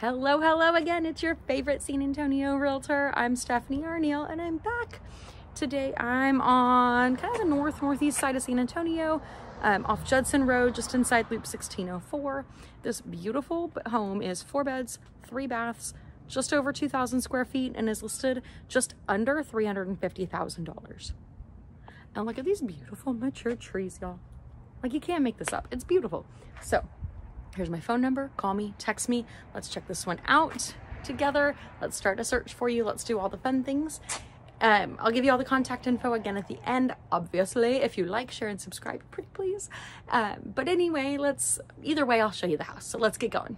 Hello, hello again. It's your favorite San Antonio realtor. I'm Stephanie Arneil and I'm back. Today I'm on kind of the north northeast side of San Antonio, um, off Judson Road, just inside Loop 1604. This beautiful home is four beds, three baths, just over 2,000 square feet and is listed just under $350,000. And look at these beautiful mature trees, y'all. Like you can't make this up. It's beautiful. So Here's my phone number. Call me, text me. Let's check this one out together. Let's start a search for you. Let's do all the fun things. Um, I'll give you all the contact info again at the end, obviously. If you like, share, and subscribe, pretty please. Um, but anyway, let's, either way, I'll show you the house. So let's get going.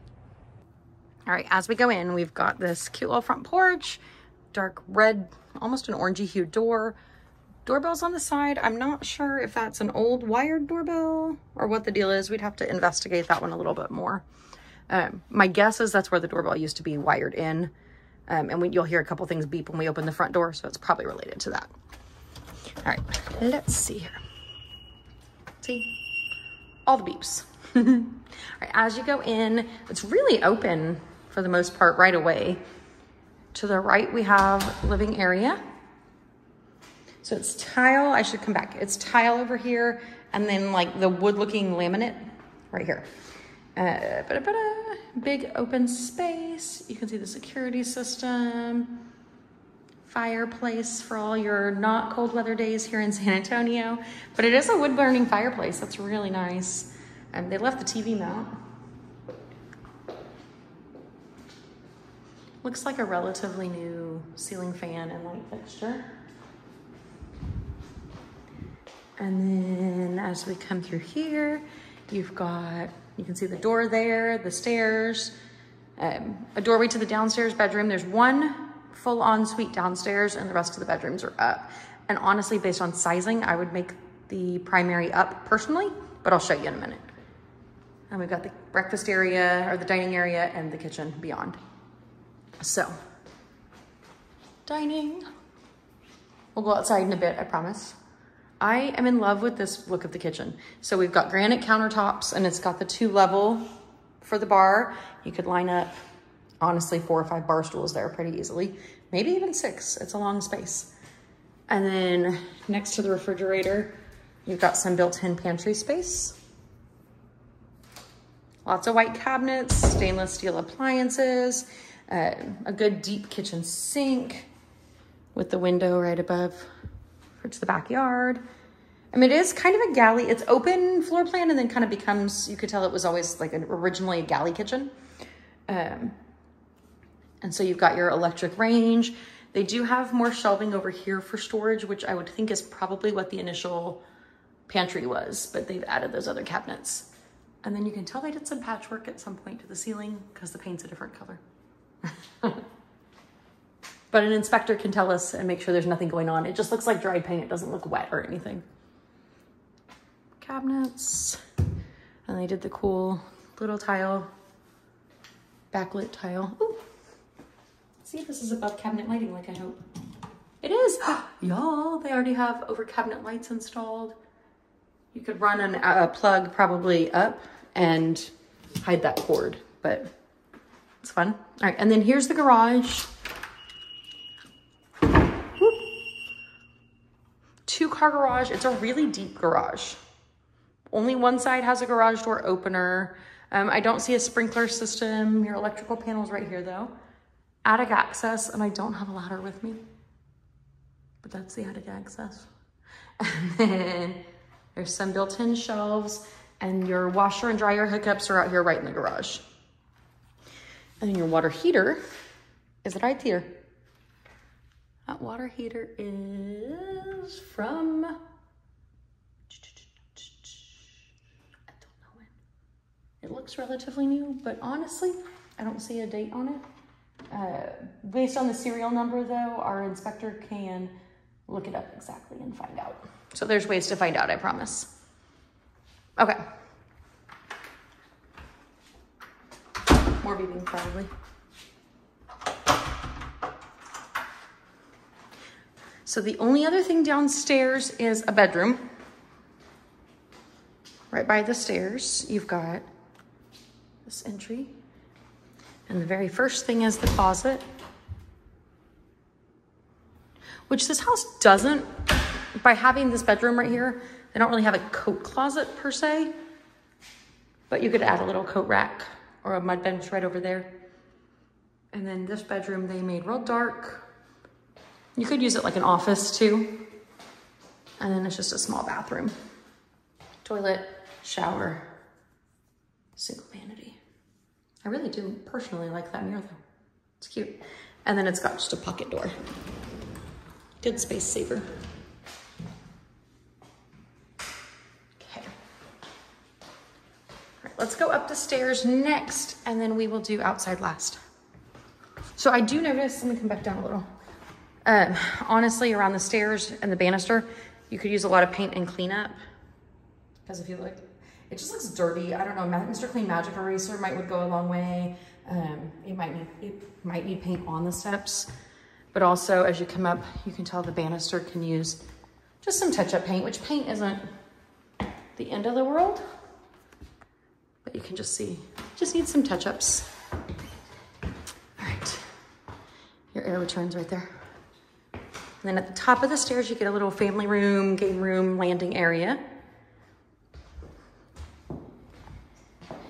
All right, as we go in, we've got this cute little front porch, dark red, almost an orangey hue door, Doorbell's on the side. I'm not sure if that's an old wired doorbell or what the deal is. We'd have to investigate that one a little bit more. Um, my guess is that's where the doorbell used to be wired in. Um, and we, you'll hear a couple things beep when we open the front door, so it's probably related to that. All right, let's see here. See? All the beeps. All right, as you go in, it's really open for the most part right away. To the right, we have living area. So it's tile, I should come back. It's tile over here and then like the wood looking laminate right here. Uh, -da. Big open space. You can see the security system, fireplace for all your not cold weather days here in San Antonio. But it is a wood burning fireplace. That's really nice. And they left the TV mount. Looks like a relatively new ceiling fan and light fixture. And then as we come through here, you've got, you can see the door there, the stairs, um, a doorway to the downstairs bedroom. There's one full ensuite downstairs and the rest of the bedrooms are up. And honestly, based on sizing, I would make the primary up personally, but I'll show you in a minute. And we've got the breakfast area or the dining area and the kitchen beyond. So, dining. We'll go outside in a bit, I promise. I am in love with this look of the kitchen. So we've got granite countertops and it's got the two level for the bar. You could line up, honestly, four or five bar stools there pretty easily. Maybe even six, it's a long space. And then next to the refrigerator, you've got some built-in pantry space. Lots of white cabinets, stainless steel appliances, uh, a good deep kitchen sink with the window right above to the backyard. I mean, it is kind of a galley. It's open floor plan and then kind of becomes, you could tell it was always like an, originally a galley kitchen. Um, and so you've got your electric range. They do have more shelving over here for storage, which I would think is probably what the initial pantry was, but they've added those other cabinets. And then you can tell they did some patchwork at some point to the ceiling because the paint's a different color. But an inspector can tell us and make sure there's nothing going on. It just looks like dried paint. It doesn't look wet or anything. Cabinets. And they did the cool little tile, backlit tile. Ooh. See, this is above cabinet lighting like I hope. It is. Y'all, they already have over cabinet lights installed. You could run an, a plug probably up and hide that cord, but it's fun. All right, and then here's the garage. Two car garage. It's a really deep garage. Only one side has a garage door opener. Um, I don't see a sprinkler system. Your electrical panel's right here though. Attic access, and I don't have a ladder with me, but that's the attic access. And then there's some built-in shelves and your washer and dryer hookups are out here right in the garage. And then your water heater is right here. That water heater is from, I don't know when. It looks relatively new, but honestly, I don't see a date on it. Uh, based on the serial number though, our inspector can look it up exactly and find out. So there's ways to find out, I promise. Okay. More beeping probably. So the only other thing downstairs is a bedroom. Right by the stairs, you've got this entry. And the very first thing is the closet, which this house doesn't, by having this bedroom right here, they don't really have a coat closet per se, but you could add a little coat rack or a mud bench right over there. And then this bedroom they made real dark. You could use it like an office too. And then it's just a small bathroom. Toilet, shower, single vanity. I really do personally like that mirror though. It's cute. And then it's got just a pocket door. Good space saver. Okay. All right, let's go up the stairs next and then we will do outside last. So I do notice, let me come back down a little. Um, honestly, around the stairs and the banister, you could use a lot of paint and cleanup. Because if you look, it just looks dirty. I don't know, Mr. Clean Magic Eraser might would go a long way. Um, it might need it might need paint on the steps, but also as you come up, you can tell the banister can use just some touch-up paint, which paint isn't the end of the world, but you can just see, just need some touch-ups. All right, your air returns right there. And then at the top of the stairs, you get a little family room, game room, landing area.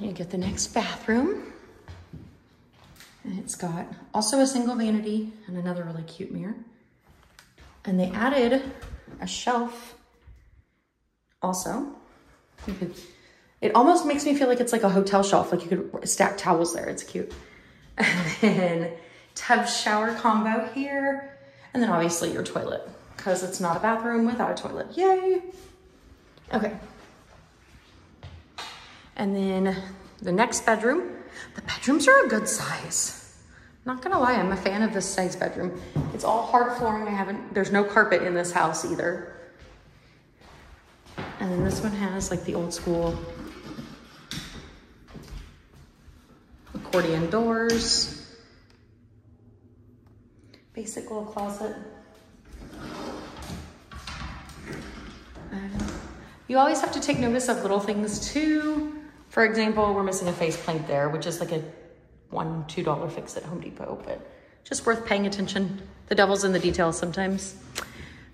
You get the next bathroom. And it's got also a single vanity and another really cute mirror. And they added a shelf also. It almost makes me feel like it's like a hotel shelf, like you could stack towels there. It's cute. And then tub shower combo here. And then obviously your toilet because it's not a bathroom without a toilet. Yay. Okay. And then the next bedroom, the bedrooms are a good size. Not gonna lie, I'm a fan of this size bedroom. It's all hard flooring. I haven't, there's no carpet in this house either. And then this one has like the old school accordion doors. Basic little closet. you always have to take notice of little things too. For example, we're missing a face faceplate there, which is like a one, $2 fix at Home Depot, but just worth paying attention. The devil's in the details sometimes.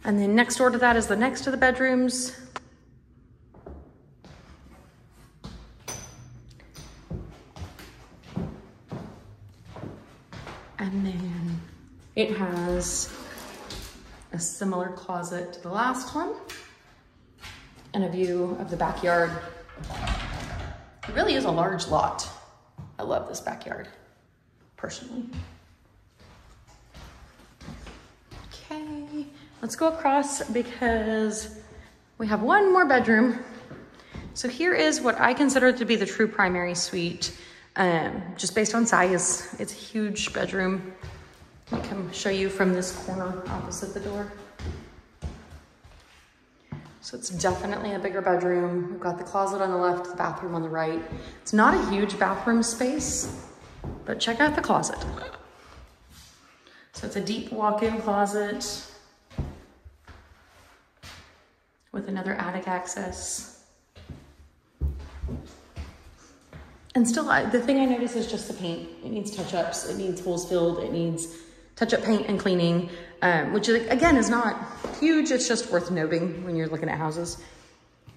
And then next door to that is the next to the bedrooms. And then it has a similar closet to the last one and a view of the backyard. It really is a large lot. I love this backyard, personally. Okay, let's go across because we have one more bedroom. So here is what I consider to be the true primary suite, um, just based on size. It's a huge bedroom. I can show you from this corner opposite the door. So it's definitely a bigger bedroom. We've got the closet on the left, the bathroom on the right. It's not a huge bathroom space, but check out the closet. So it's a deep walk-in closet with another attic access. And still, the thing I notice is just the paint. It needs touch-ups, it needs holes filled, it needs touch-up paint and cleaning, um, which again is not huge. It's just worth noting when you're looking at houses.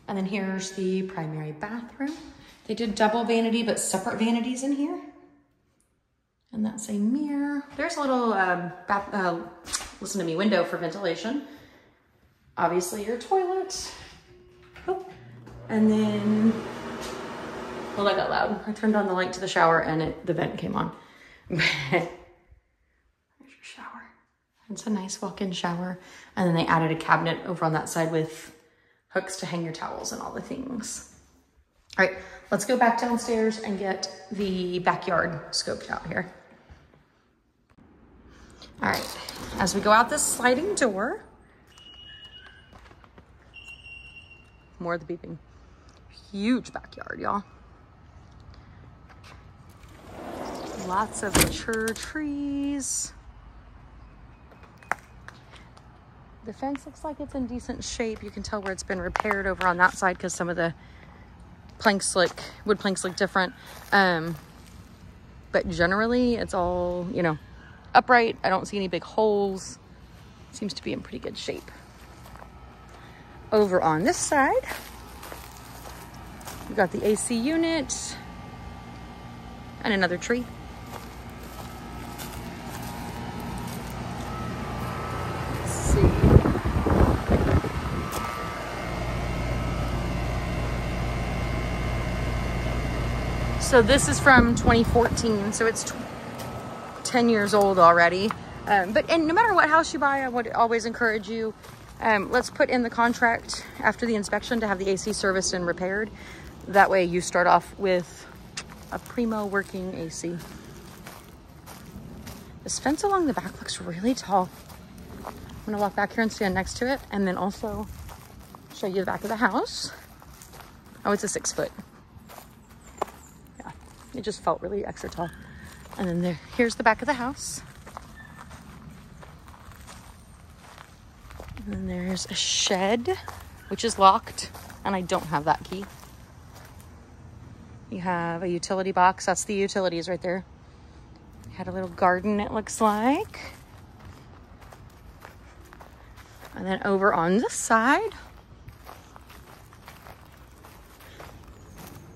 And then here's the primary bathroom. They did double vanity, but separate vanities in here. And that's a mirror. There's a little, um, bath, uh, listen to me, window for ventilation. Obviously your toilet. Oh. And then, well, that got loud. I turned on the light to the shower and it, the vent came on. It's a nice walk-in shower. And then they added a cabinet over on that side with hooks to hang your towels and all the things. All right, let's go back downstairs and get the backyard scoped out here. All right, as we go out this sliding door, more of the beeping. Huge backyard, y'all. Lots of mature trees. The fence looks like it's in decent shape. You can tell where it's been repaired over on that side because some of the planks look, wood planks look different. Um, but generally it's all, you know, upright. I don't see any big holes. Seems to be in pretty good shape. Over on this side, we've got the AC unit and another tree. So this is from 2014, so it's 10 years old already. Um, but and no matter what house you buy, I would always encourage you, um, let's put in the contract after the inspection to have the AC serviced and repaired. That way you start off with a primo working AC. This fence along the back looks really tall. I'm gonna walk back here and stand next to it and then also show you the back of the house. Oh, it's a six foot. It just felt really extra tall. And then there, here's the back of the house. And then there's a shed, which is locked, and I don't have that key. You have a utility box. That's the utilities right there. Had a little garden, it looks like. And then over on this side,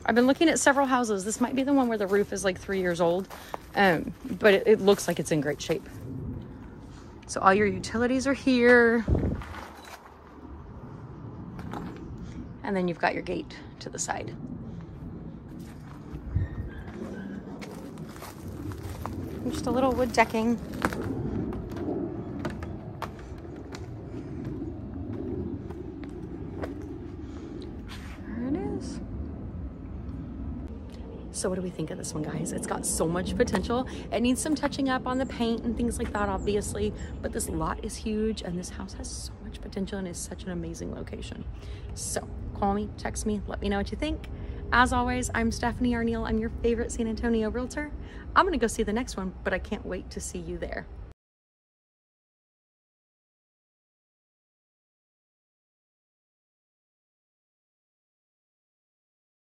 I've been looking at several houses. This might be the one where the roof is like three years old, um, but it, it looks like it's in great shape. So all your utilities are here. And then you've got your gate to the side. Just a little wood decking. So what do we think of this one, guys? It's got so much potential. It needs some touching up on the paint and things like that, obviously, but this lot is huge and this house has so much potential and is such an amazing location. So call me, text me, let me know what you think. As always, I'm Stephanie Arneil. I'm your favorite San Antonio realtor. I'm gonna go see the next one, but I can't wait to see you there.